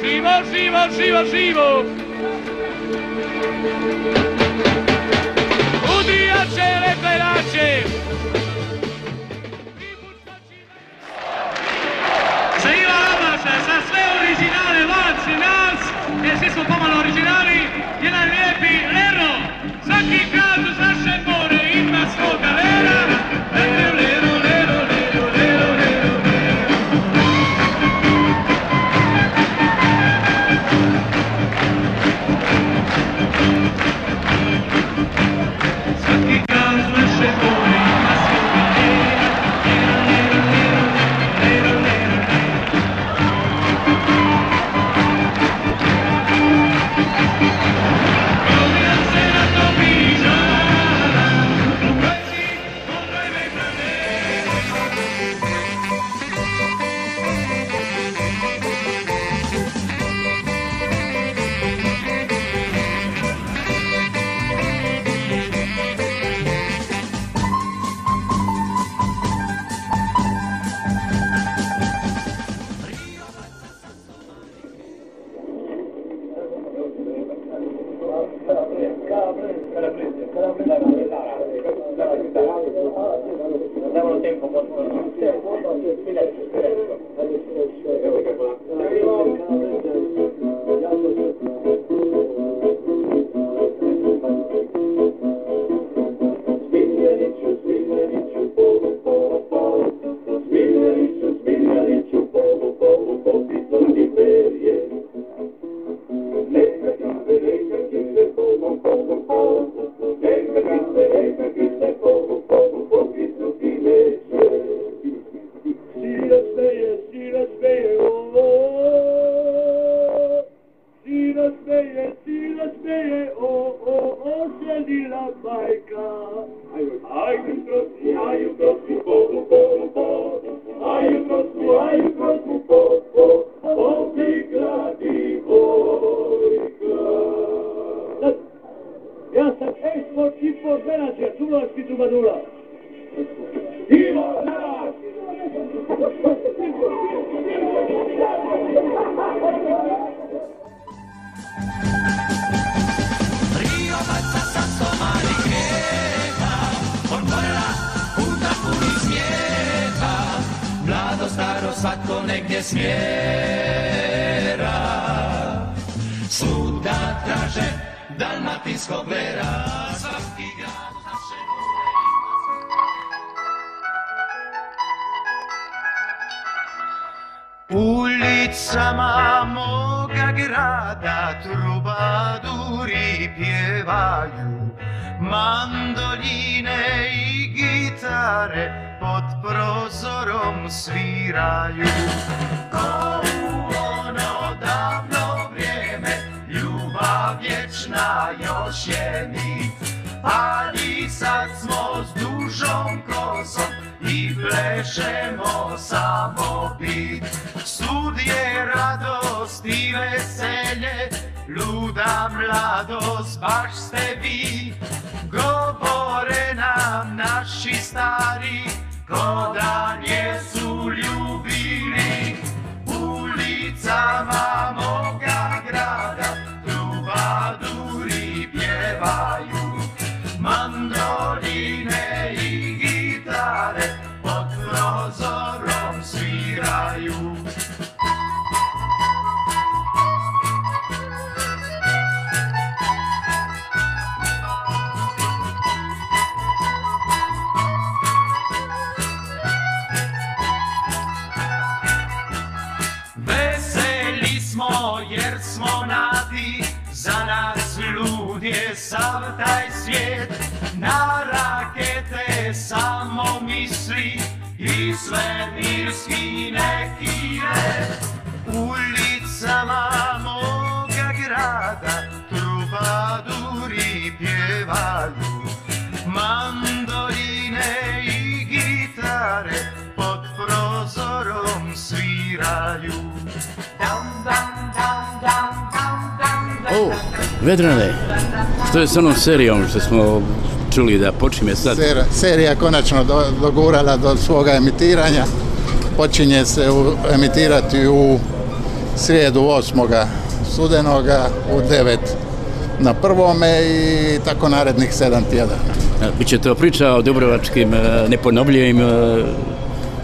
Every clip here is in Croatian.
Sivo, Sivo, Sivo, Sivo. Udiace le pelace. Seguiva la marcia, Sassè originale, Valzi, Nals, e se stesso pomalo originale. Import menadžer, dubrovački trubadura. Ivo Hrvat! Mlado, staro, svatko negdje smjera Svuda traže dalmatinskog vera Svaki Ulicama moga grada trubaduri pjevaju Mandoline i gitare pod prozorom sviraju. Ko u ono davno vrijeme ljubav vječna još je mi. Ali sad smo s dužom kosom i plešemo samo bit Sud je radost i veselje, luda mladost baš ste vi. Govore nam naši stari, ko da njesu samo misli i svemirski neki red. Ulicama moga grada trubaduri pjevaju. Mandoline i gitare pod prozorom sviraju. Dam, dam, dam, dam, dam, dam. O, Vedrane, što je s smo čuli da počinje sad? Ser- serija konačno do, dogurala do svoga emitiranja. Počinje se u- emitirati u srijedu 8. studenoga u 9 na prvome i tako narednih 7 tjedana. Biće to priča o dubrovačkim e, neponovljivim e,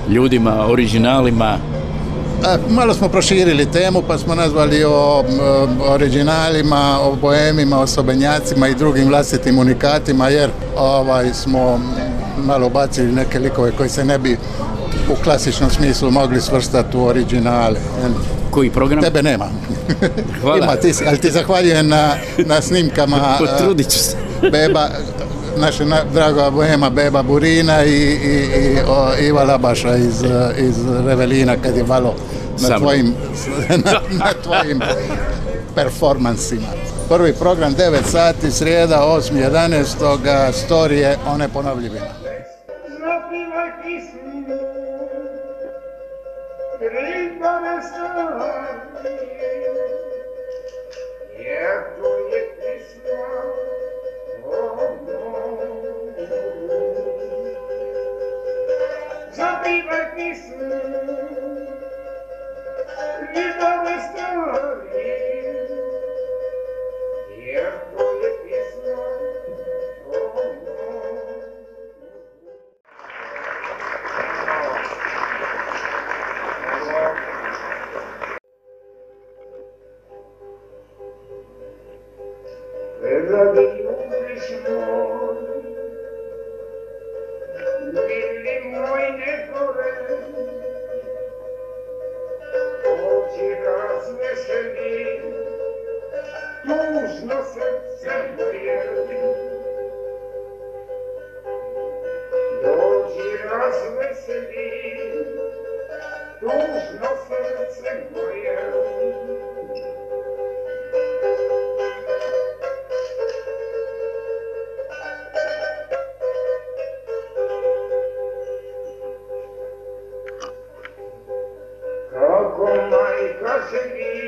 ljudima, originalima. A, malo smo proširili temu pa smo nazvali o originalima, o boemima, o sobenjacima i drugim vlastitim unikatima jer ovaj smo malo bacili neke likove koji se ne bi u klasičnom smislu mogli svrstati u originale. Koji program? Tebe nema. Hvala. Ima, ti, ali ti zahvaljujem na, na snimkama Potrudit ću se. Beba, naša na, draga boema Beba Burina i, i, i o, Iva Labaša iz, eh, iz Revelina kad je valo na tvojim, na, na tvojim performansima. Prvi program 9 sati, srijeda 8.11. storije o neponovljivima. Jer to выбор не слыл, ни новой истории. Когда ты будешь Señor.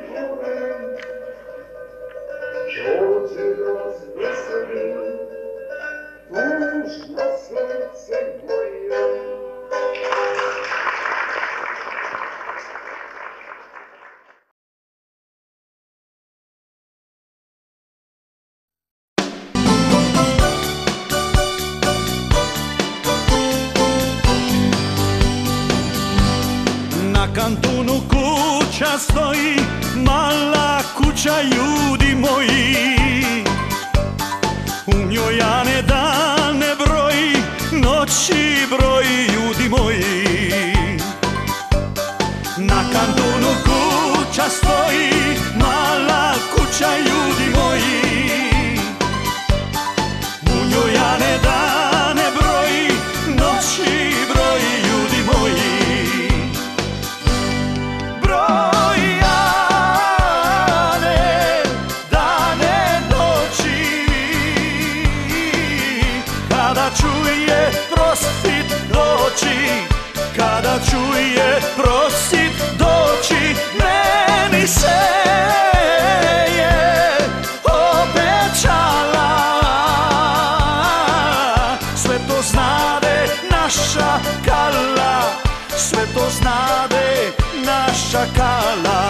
stoji, mala kuća ljudi moji. U njoj ja ne dane broji, noći broji ljudi moji. Na kantunu kuća stoji, mala kuća ljudi sakala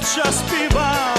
just be by